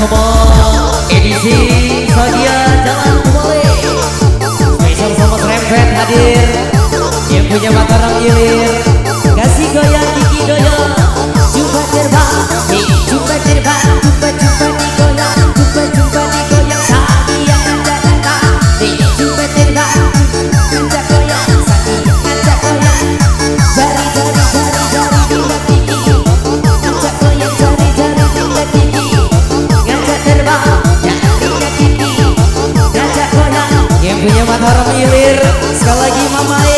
semua edisi Sagia Jalan Kembali sama hadir. Yang punya Mataram Ilir Punya mata milir Sekali lagi mama ya